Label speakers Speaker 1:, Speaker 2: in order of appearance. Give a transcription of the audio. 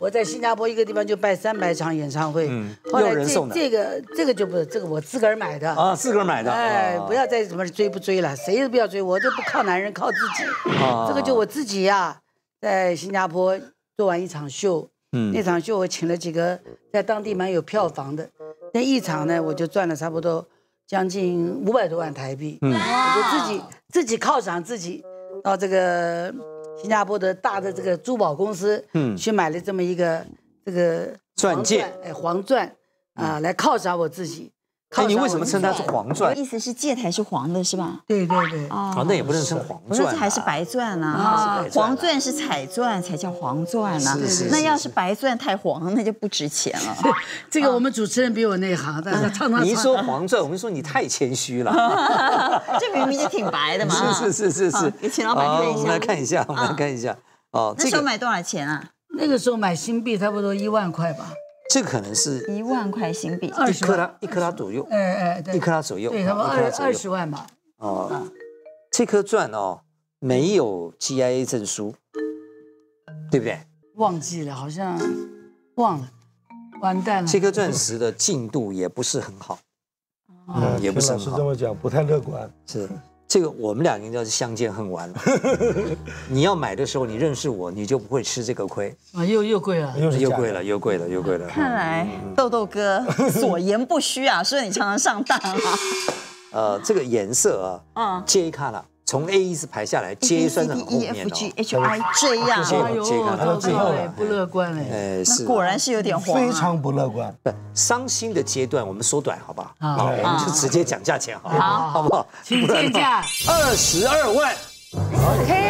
Speaker 1: 我在新加坡一个地方就办三百场演唱会，
Speaker 2: 嗯
Speaker 1: 后来这这个这个就不是这个我自个儿买的。
Speaker 2: 啊，自个儿买的，
Speaker 1: 哎，
Speaker 2: 啊。
Speaker 1: 不要再什么追不追了，谁都不要追，我就不靠男人，靠自己。
Speaker 2: 啊。
Speaker 1: 这个就我自己呀、在新加坡做完一场秀，
Speaker 2: 嗯。
Speaker 1: 那场秀我请了几个在当地蛮有票房的，那一场呢我就赚了差不多将近五百多万台币，
Speaker 2: 嗯。
Speaker 1: 我就自己自己犒赏自己，到这个新加坡的大的这个珠宝公司，
Speaker 2: 嗯。
Speaker 1: 去买了这么一个这个
Speaker 2: 钻戒。
Speaker 1: 黄哎，黄钻啊，来犒赏我自己。
Speaker 2: 哎，你为什么称它是黄钻？
Speaker 3: 意思是戒台是黄的，是吧？
Speaker 1: 对对对，
Speaker 3: 哦
Speaker 2: 啊，那也不能称黄
Speaker 3: 不是，
Speaker 2: 钻啊，
Speaker 3: 这还是白钻
Speaker 1: 啊
Speaker 3: 啊！黄钻是彩钻才叫黄钻啊
Speaker 2: 是是。
Speaker 3: 那要是白钻太黄，那就不值钱了。
Speaker 1: 这个我们主持人比我内行，但是他常常
Speaker 2: 你一说黄钻，我们说你太谦虚了。
Speaker 3: 这明明就挺白的嘛。
Speaker 2: 是是是是是
Speaker 3: 好，给钱老板看一下
Speaker 2: 我们来看一下，我们来看一下。哦，
Speaker 3: 那时候买多少钱啊？
Speaker 1: 那个时候买新币差不多一万块吧，
Speaker 2: 这可能是
Speaker 3: 一万块新币。
Speaker 2: 一
Speaker 1: 二十，
Speaker 2: 克拉一克拉左右，
Speaker 1: 哎哎，对
Speaker 2: 一克拉左右，
Speaker 1: 对，差不二二十万吧。
Speaker 2: 哦。这颗钻哦，没有 GIA 证书，对不对？
Speaker 1: 忘记了，好像忘了，完蛋了。
Speaker 2: 这颗钻石的进度也不是很好，
Speaker 4: 嗯，
Speaker 2: 也不是很好
Speaker 4: 师这么讲，不太乐观。
Speaker 2: 是这个我们俩应该是相见恨晚了。你要买的时候，你认识我，你就不会吃这个亏。
Speaker 1: 啊，又又贵了。
Speaker 4: 又是
Speaker 2: 又贵了，又贵了，又贵了。
Speaker 3: 看来豆豆哥所言不虚啊，所以你常常上当啊。
Speaker 2: 呃，这个颜色啊
Speaker 3: 嗯
Speaker 2: ，J 卡了，从 A 一直排下来，J 算是很后
Speaker 3: E
Speaker 2: 面
Speaker 3: F
Speaker 2: 哦。
Speaker 3: G H I J 呀，
Speaker 2: 这
Speaker 1: 哎呦，
Speaker 2: 这个
Speaker 1: 糟
Speaker 4: 这个
Speaker 1: 不乐观
Speaker 2: 哎。
Speaker 3: 哎，
Speaker 2: 是
Speaker 3: 果然是有点黄啊。
Speaker 4: 非常不乐观。
Speaker 2: 不伤心的阶段，我们缩短好不好？
Speaker 1: 好
Speaker 2: 好，我们就直接讲价钱好不好？
Speaker 1: 好
Speaker 2: 好不好？
Speaker 1: 请见价
Speaker 2: 二十二万
Speaker 3: ，OK 啊，